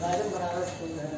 Banaras Banaras school है।